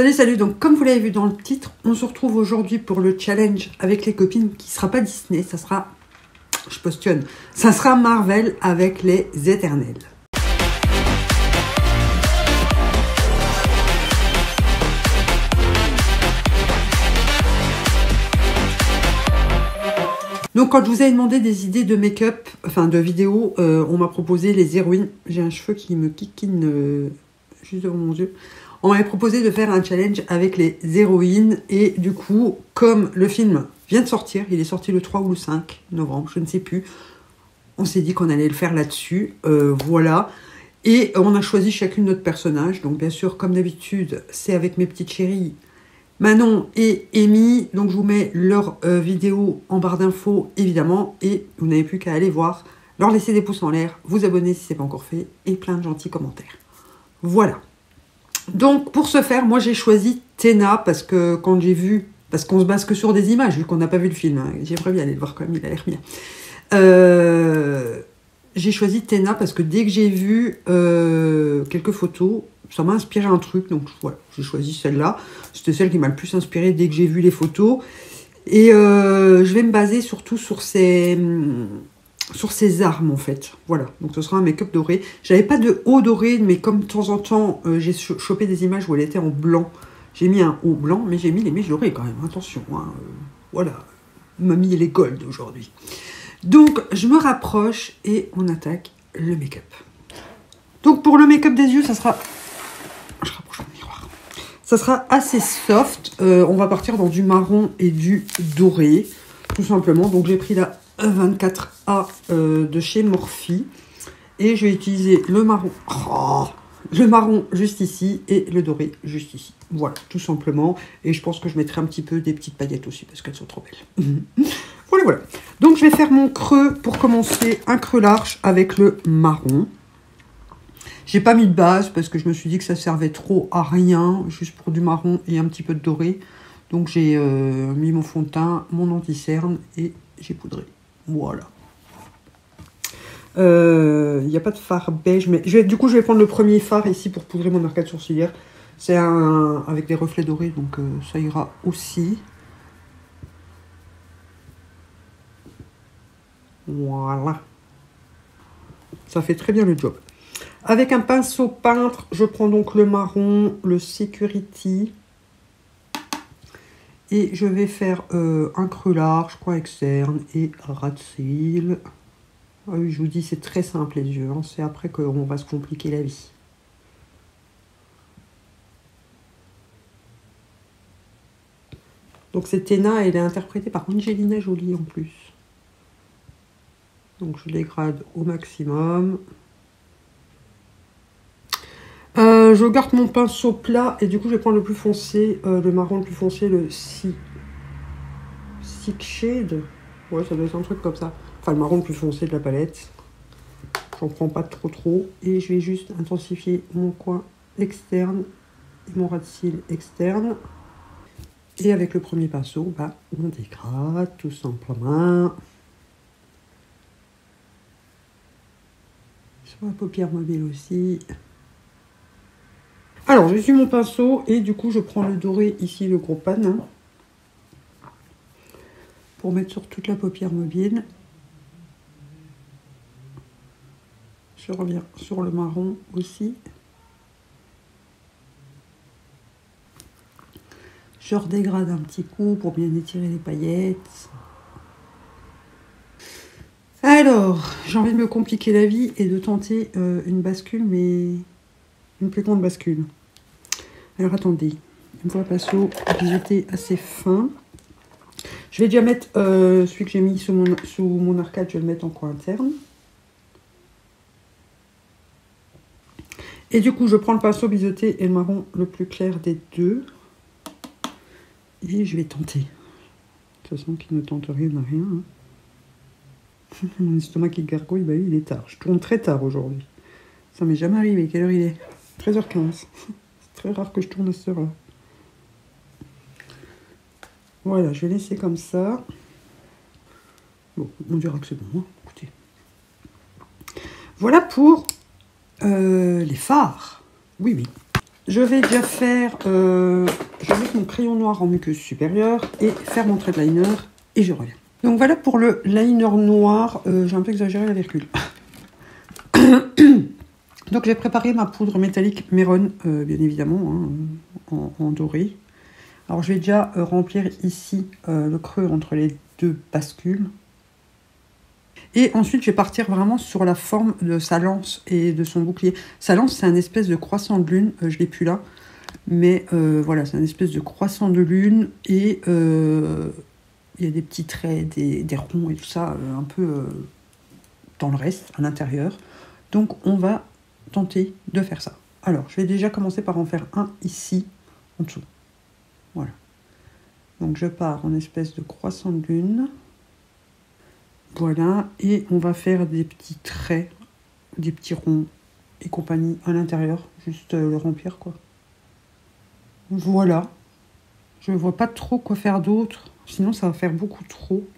Salut, salut, donc comme vous l'avez vu dans le titre, on se retrouve aujourd'hui pour le challenge avec les copines qui sera pas Disney, ça sera, je postule, ça sera Marvel avec les éternels. Donc quand je vous ai demandé des idées de make-up, enfin de vidéos, euh, on m'a proposé les héroïnes. J'ai un cheveu qui me kikine euh, juste devant mon yeux. On m'avait proposé de faire un challenge avec les héroïnes. Et du coup, comme le film vient de sortir, il est sorti le 3 ou le 5 novembre, je ne sais plus. On s'est dit qu'on allait le faire là-dessus. Euh, voilà. Et on a choisi chacune notre personnage. Donc bien sûr, comme d'habitude, c'est avec mes petites chéries Manon et Amy. Donc je vous mets leur euh, vidéo en barre d'infos évidemment et vous n'avez plus qu'à aller voir, leur laisser des pouces en l'air, vous abonner si ce n'est pas encore fait et plein de gentils commentaires. Voilà. Donc pour ce faire, moi j'ai choisi Tena parce que quand j'ai vu, parce qu'on se base que sur des images vu qu'on n'a pas vu le film, hein, j'ai prévu d'aller le voir quand même, il a l'air bien. Euh, j'ai choisi Tena parce que dès que j'ai vu euh, quelques photos, ça m'a inspiré un truc, donc voilà, j'ai choisi celle-là. C'était celle qui m'a le plus inspiré dès que j'ai vu les photos. Et euh, je vais me baser surtout sur ces, sur ces armes en fait. Voilà, donc ce sera un make-up doré. J'avais pas de haut doré, mais comme de temps en temps, euh, j'ai chopé des images où elle était en blanc. J'ai mis un haut blanc, mais j'ai mis les mèches dorées quand même, attention. Hein. Euh, voilà, mamie et les gold aujourd'hui. Donc je me rapproche et on attaque le make-up. Donc pour le make-up des yeux, ça sera je rapproche mon miroir. Ça sera assez soft. Euh, on va partir dans du marron et du doré, tout simplement. Donc j'ai pris la 24A euh, de chez Morphe. Et je vais utiliser le marron. Oh, le marron juste ici et le doré juste ici. Voilà, tout simplement. Et je pense que je mettrai un petit peu des petites paillettes aussi parce qu'elles sont trop belles. voilà, voilà. Donc je vais faire mon creux pour commencer. Un creux large avec le marron. J'ai pas mis de base parce que je me suis dit que ça servait trop à rien, juste pour du marron et un petit peu de doré. Donc j'ai euh, mis mon fond de teint, mon anti-cerne et j'ai poudré. Voilà. Il euh, n'y a pas de fard beige, mais du coup je vais prendre le premier fard ici pour poudrer mon arcade sourcilière. C'est un avec des reflets dorés, donc euh, ça ira aussi. Voilà. Ça fait très bien le job. Avec un pinceau peintre, je prends donc le marron, le Security. Et je vais faire euh, un creux large, croix externe et ras de cils. Ah oui, je vous dis, c'est très simple les yeux. Hein. C'est après qu'on va se compliquer la vie. Donc c'est Tena, elle est interprétée par Angelina Jolie en plus. Donc je dégrade au maximum. Euh, je garde mon pinceau plat et du coup je vais prendre le plus foncé, euh, le marron le plus foncé, le Six Shade. Ouais, ça doit être un truc comme ça. Enfin, le marron le plus foncé de la palette. J'en prends pas trop trop. Et je vais juste intensifier mon coin externe et mon ras de cils externe. Et avec le premier pinceau, bah, on dégrade tout simplement. Sur la paupière mobile aussi. Alors, je suis mon pinceau et du coup, je prends le doré ici, le gros pan, pour mettre sur toute la paupière mobile. Je reviens sur le marron aussi. Je redégrade un petit coup pour bien étirer les paillettes. Alors, j'ai envie de me compliquer la vie et de tenter euh, une bascule, mais une plus grande bascule. Alors attendez, une fois pinceau biseauté assez fin. Je vais déjà mettre euh, celui que j'ai mis sous mon, sous mon arcade, je vais le mettre en coin interne. Et du coup, je prends le pinceau biseauté et le marron le plus clair des deux. Et je vais tenter. De toute façon, qui ne tente rien n'a rien. Hein. Mon estomac qui gargouille, bah il est tard. Je tourne très tard aujourd'hui. Ça m'est jamais arrivé. Quelle heure il est? 13h15 très rare que je tourne à ce là Voilà, je vais laisser comme ça. Bon, on dira que c'est bon, hein, écoutez. Voilà pour euh, les phares. Oui, oui. Je vais déjà faire... Euh, je vais mon crayon noir en muqueuse supérieure et faire mon trait de liner et je reviens. Donc voilà pour le liner noir. Euh, j'ai un peu exagéré la virgule. Donc j'ai préparé ma poudre métallique Meron, euh, bien évidemment, hein, en, doré. Alors je vais déjà remplir ici le creux entre les deux bascules. Et ensuite, je vais partir vraiment sur la forme de sa lance et de son bouclier. Sa lance, c'est un espèce de croissant de lune. Euh, je l'ai plus là. Mais euh, voilà, c'est un espèce de croissant de lune. Et euh, il y a des petits traits, des, ronds et tout ça, un peu dans le reste, à l'intérieur. Donc, on va tenter de faire ça. Alors, je vais déjà commencer par en faire un ici, en dessous. Voilà. Donc, je pars en espèce de croissant de lune. Voilà, et on va faire des petits traits, des petits ronds et compagnie à l'intérieur, juste euh, le remplir quoi. Voilà, je ne vois pas trop quoi faire d'autre, sinon ça va faire beaucoup trop.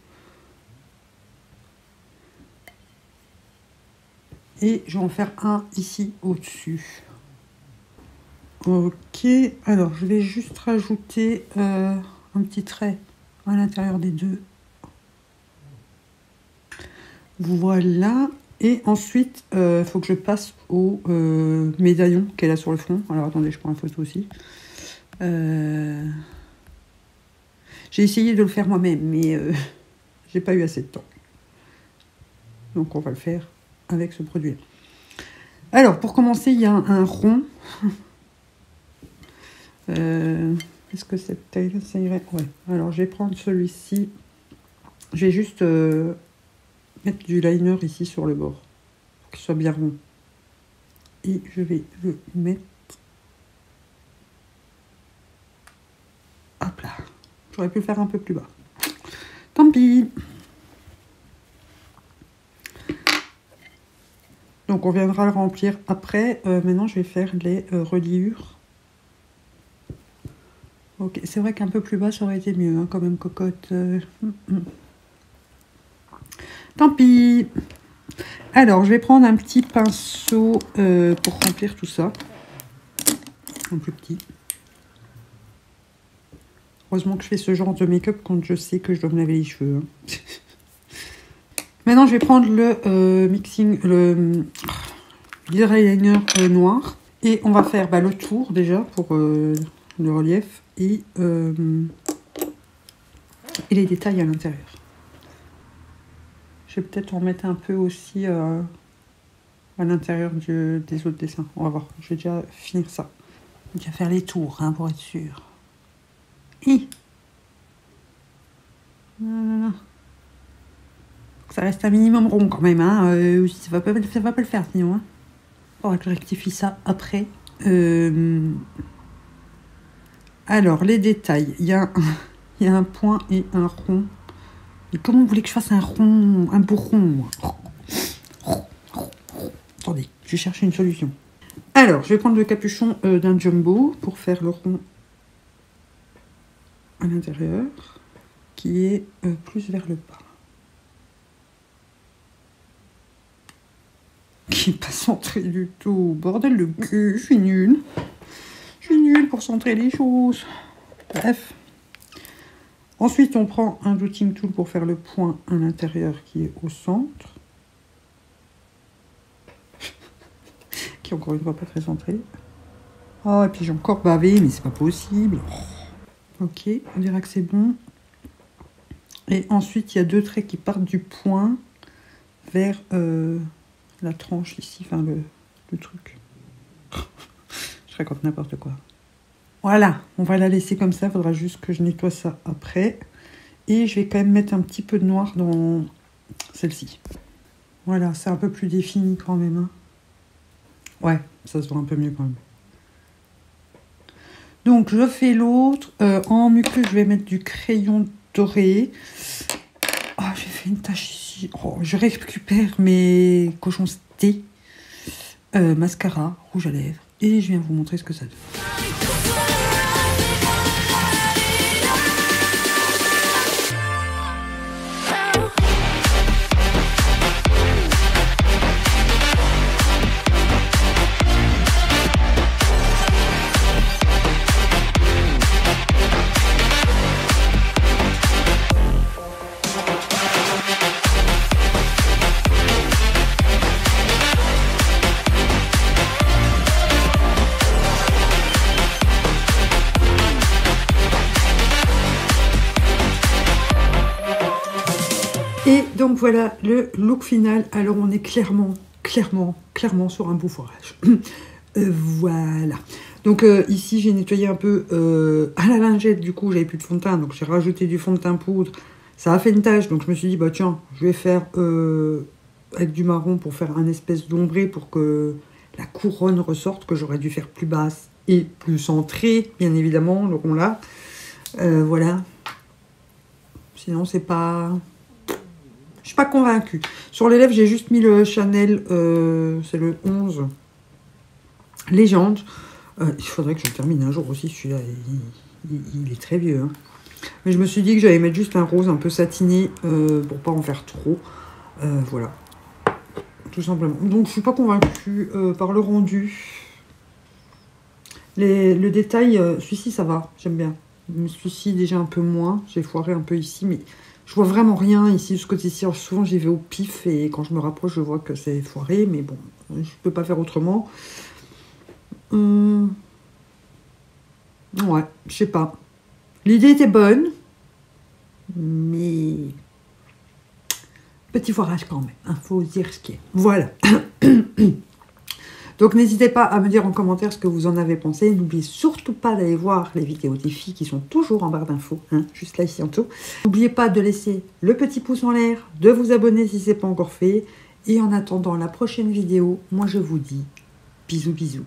Et je vais en faire un ici au-dessus. Ok, alors je vais juste rajouter euh, un petit trait à l'intérieur des deux. Voilà. Et ensuite, il euh, faut que je passe au euh, médaillon qu'elle a sur le front. Alors attendez, je prends une photo aussi. Euh, j'ai essayé de le faire moi-même, mais j'ai pas eu assez de temps. Donc on va le faire avec ce produit. Alors pour commencer, il y a un, rond. Est-ce que taille ça irait? Ouais. Alors je vais prendre celui-ci. Je vais juste mettre du liner ici sur le bord pour qu'il soit bien rond. Et je vais le mettre. Hop là. J'aurais pu le faire un peu plus bas. Tant pis. Donc on viendra le remplir après. Euh, maintenant je vais faire les euh, reliures. Ok, c'est vrai qu'un peu plus bas ça aurait été mieux, hein, quand même cocotte. Euh, hum, hum. Tant pis. Alors, je vais prendre un petit pinceau euh, pour remplir tout ça. Un plus petit. Heureusement que je fais ce genre de make-up quand je sais que je dois me laver les cheveux. Hein. Maintenant, je vais prendre le euh, mixing, le l'eyeliner euh, noir. Et on va faire bah, le tour déjà pour le relief et les détails à l'intérieur. Je vais peut-être en mettre un peu aussi euh, à l'intérieur des autres dessins. On va voir. Je vais déjà finir ça. Je vais déjà faire les tours hein, pour être sûr. Et Ça reste un minimum rond quand même. Hein. Euh, ça ne va, pas, va pas le faire sinon. Hein. On va rectifier ça après. Euh, alors, les détails. Il y, a il y a un point et un rond. Mais comment vous voulez que je fasse un rond, un bourron Attendez, je vais chercher une solution. Alors, je vais prendre le capuchon euh, d'un jumbo pour faire le rond à l'intérieur, qui est euh, plus vers le bas. Qui n'est pas centré du tout. Bordel de cul, je suis nulle. Je suis nulle pour centrer les choses. Bref. Ensuite, on prend un dotting tool pour faire le point à l'intérieur qui est au centre. qui est encore une fois pas très centré. Oh, et puis j'ai encore bavé, mais c'est pas possible. Ok, on dirait que c'est bon. Et ensuite, il y a deux traits qui partent du point vers euh, la tranche ici, enfin le truc. Je raconte n'importe quoi. Voilà, on va la laisser comme ça. Il faudra juste que je nettoie ça après. Et je vais quand même mettre un petit peu de noir dans celle-ci. Voilà, c'est un peu plus défini quand même. Hein. Ouais, ça se voit un peu mieux quand même. Donc, je fais l'autre. Euh, en muqueux, je vais mettre du crayon doré. Oh, j'ai fait une tache ici. Oh, je récupère mes cochons thé. Euh, mascara, rouge à lèvres. Et je viens vous montrer ce que ça donne. Voilà le look final. Alors on est clairement, clairement, clairement sur un beau forage. Euh, voilà. Donc euh, ici j'ai nettoyé un peu euh, à la lingette, du coup j'avais plus de fond de teint, donc j'ai rajouté du fond de teint poudre. Ça a fait une tache, donc je me suis dit, bah tiens, je vais faire avec du marron pour faire un espèce d'ombré pour que la couronne ressorte, que j'aurais dû faire plus basse et plus centrée, bien évidemment, le rond là. voilà. Sinon c'est pas... Je suis pas convaincue. Sur les lèvres, j'ai juste mis le Chanel, euh, c'est le 11 Légende. Euh, il faudrait que je termine un jour aussi, celui-là. Il, est très vieux. Hein. Mais je me suis dit que j'allais mettre juste un rose un peu satiné euh, pour pas en faire trop. voilà. Tout simplement. Donc, je suis pas convaincue par le rendu. le détail, celui-ci, ça va. J'aime bien. Celui-ci, déjà un peu moins. J'ai foiré un peu ici, mais je vois vraiment rien ici, ce côté-ci. Souvent, j'y vais au pif et quand je me rapproche, je vois que c'est foiré. Mais bon, je peux pas faire autrement. Hum. Ouais, je sais pas. L'idée était bonne. Mais... Petit foirage quand même. Il hein, faut dire ce qui est. Voilà. Donc n'hésitez pas à me dire en commentaire ce que vous en avez pensé. N'oubliez surtout pas d'aller voir les vidéos des filles qui sont toujours en barre d'infos, hein, juste là ici en dessous. N'oubliez pas de laisser le petit pouce en l'air, de vous abonner si ce n'est pas encore fait. Et en attendant la prochaine vidéo, moi je vous dis bisous bisous.